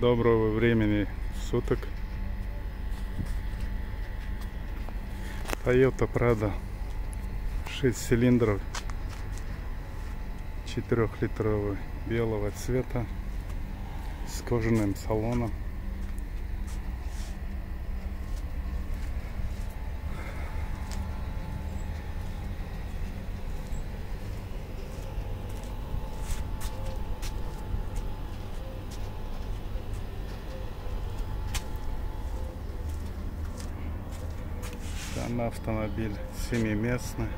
Доброго времени суток. Toyota Prado 6 цилиндров 4-литровый белого цвета с кожаным салоном. Данный автомобиль семиместный.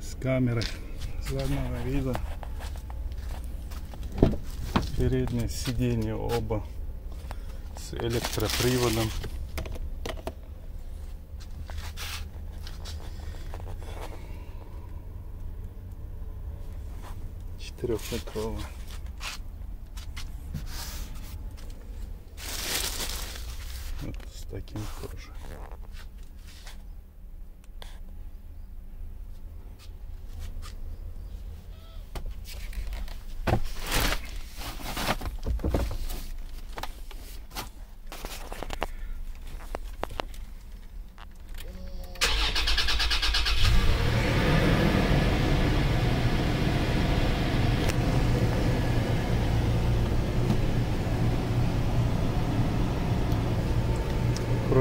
С камерой заднего вида. Переднее сиденье оба с электроприводом. Четырехметровый. Вот с таким тоже.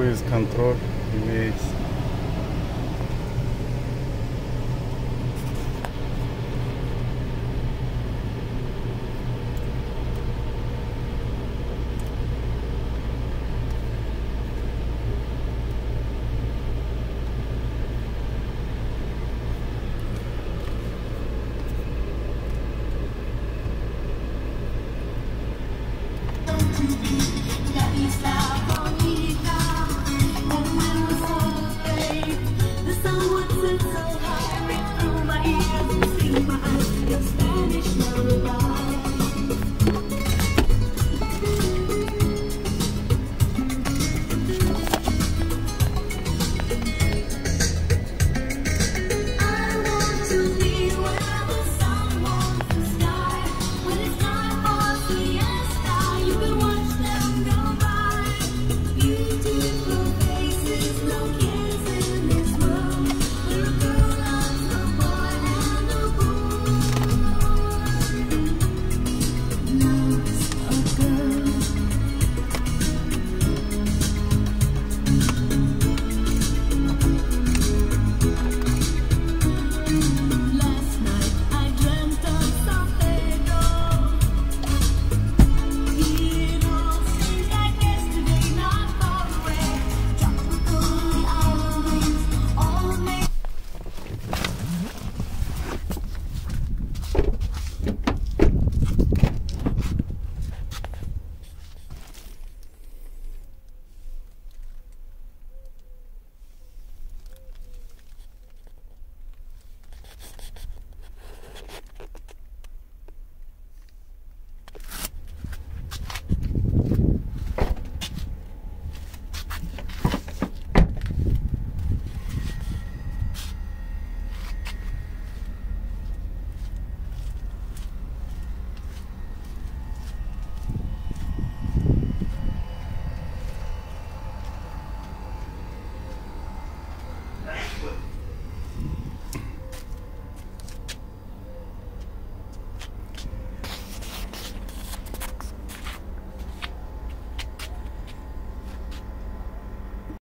cruise control, image